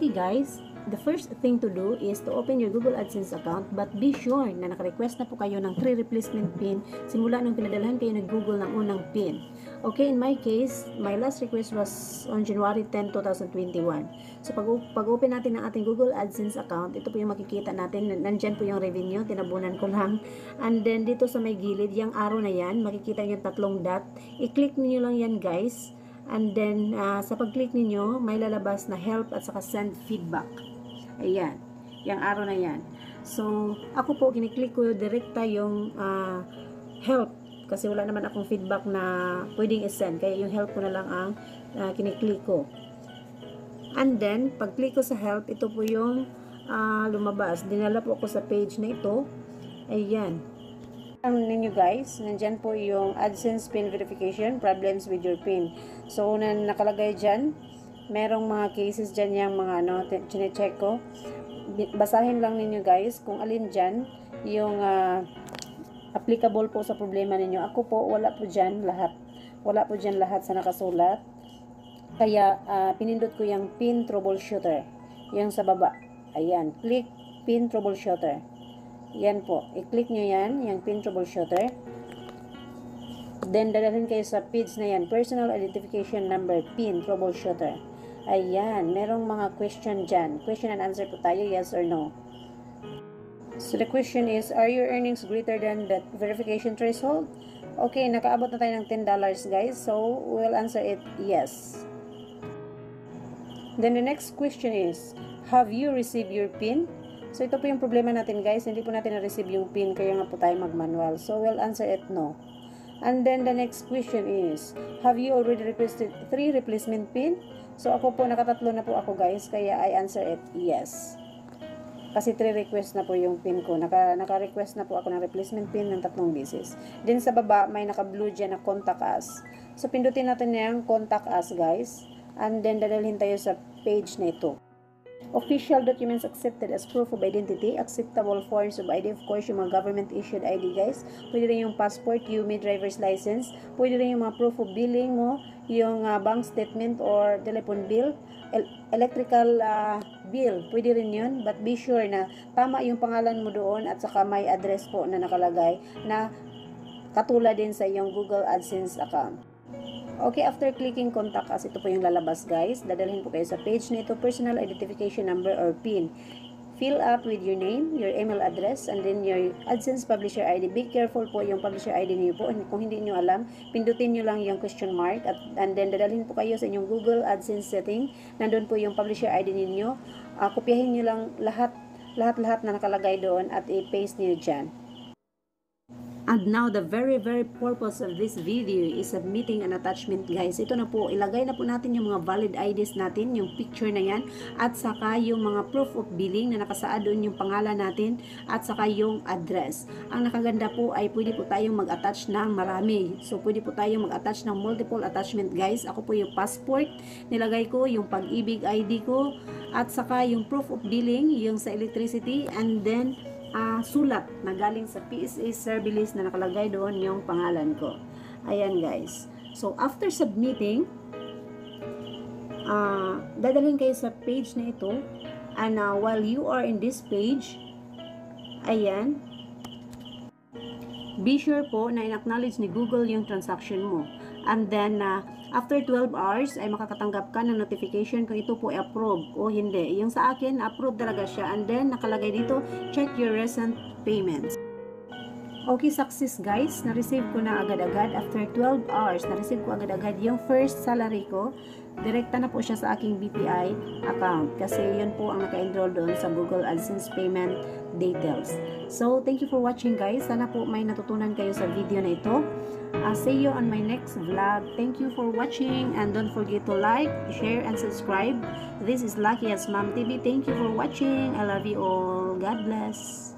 guys, the first thing to do is to open your Google AdSense account but be sure na naka-request na po kayo ng free replacement pin simula nung pinadalhan kayo ng Google ng unang pin. Okay, in my case, my last request was on January 10, 2021. So pag, pag open natin ng ating Google AdSense account, ito po yung makikita natin, nandyan po yung revenue, tinabunan ko lang. And then dito sa may gilid, yung arrow na yan, makikita nyo tatlong dot. I-click niyo lang yan guys. And then, uh, sa pag-click ninyo, may lalabas na help at saka send feedback. Ayan. Yung arrow na yan. So, ako po, kiniklik ko direkta yung uh, help. Kasi wala naman akong feedback na pwedeng i-send. Kaya yung help ko na lang ang uh, kiniklik ko. And then, pag-click ko sa help, ito po yung uh, lumabas. Dinala po ako sa page na ito. Ayan alam ninyo guys, nandyan po yung AdSense PIN verification, problems with your PIN. So, na nakalagay dyan, merong mga cases dyan yung mga ano, chinecheck ko. Basahin lang ninyo guys kung alin dyan yung uh, applicable po sa problema ninyo. Ako po, wala po dyan lahat. Wala po dyan lahat sa nakasulat. Kaya, uh, pinindot ko yung PIN troubleshooter. Yung sa baba. Ayan, click PIN troubleshooter. Yan po. I-click nyo yan, yung pin troubleshooter. Then, dadalhin kayo sa PIDs na yan. Personal Identification Number, PIN troubleshooter. Ayan. Merong mga question dyan. Question and answer po tayo, yes or no. So, the question is, are your earnings greater than that verification threshold? Okay, nakaabot na tayo ng $10 guys. So, we'll answer it yes. Then, the next question is, have you received your PIN? So, ito po yung problema natin guys. Hindi po natin na-receive yung PIN, kaya nga po tayo mag-manual. So, we'll answer it no. And then, the next question is, have you already requested three replacement PIN? So, ako po, nakatatlo na po ako guys, kaya I answer it yes. Kasi 3 request na po yung pin ko. Naka, naka-request na po ako ng replacement pin ng tatlong beses. Then sa baba, may naka-blue dyan na contact us. So, pindutin natin yung contact us, guys. And then, dadalhin tayo sa page na ito. Official documents accepted as proof of identity. Acceptable forms of ID. Of course, yung mga government-issued ID, guys. Pwede rin yung passport, UMI, driver's license. Pwede rin yung mga proof of billing mo, yung uh, bank statement or telephone bill, el electrical uh, bill. Pwede rin yun. But be sure na tama yung pangalan mo doon at saka may address po na nakalagay na katulad din sa iyong Google AdSense account. Okay, after clicking contact us, ito po yung lalabas guys. Dadalhin po kayo sa page nito, personal identification number or PIN. Fill up with your name, your email address, and then your AdSense publisher ID. Be careful po yung publisher ID niyo po. Kung hindi niyo alam, pindutin niyo lang yung question mark at and then dadalhin po kayo sa inyong Google AdSense setting. Nandun po yung publisher ID niyo. Uh, kopyahin niyo lang lahat lahat-lahat na nakalagay doon at i-paste niyo dyan. And now, the very, very purpose of this video is submitting an attachment, guys. Ito na po, ilagay na po natin yung mga valid IDs natin, yung picture na yan, at saka yung mga proof of billing na nakasaad doon yung pangalan natin, at saka yung address. Ang nakaganda po ay pwede po tayong mag-attach ng marami. So, pwede po tayong mag-attach ng multiple attachment, guys. Ako po yung passport, nilagay ko yung pag-ibig ID ko, at saka yung proof of billing, yung sa electricity, and then, uh, sulat na galing sa PSA Service na nakalagay doon yung pangalan ko. Ayan guys. So, after submitting, uh, dadalhin kayo sa page na ito. And uh, while you are in this page, ayan, be sure po na in-acknowledge ni Google yung transaction mo. And then, uh, after 12 hours, ay makakatanggap ka ng notification kung ito po ay approve o hindi. Yung sa akin, approve talaga siya. And then, nakalagay dito, check your recent payments. Okay, success guys. Na-receive ko na agad-agad. After 12 hours, na-receive ko agad-agad yung first salary ko. Direkta na po siya sa aking BPI account. Kasi yun po ang naka-enroll doon sa Google AdSense payment details. So, thank you for watching guys. Sana po may natutunan kayo sa video na ito. I'll see you on my next vlog. Thank you for watching and don't forget to like, share, and subscribe. This is Lucky as Mom TV. Thank you for watching. I love you all. God bless.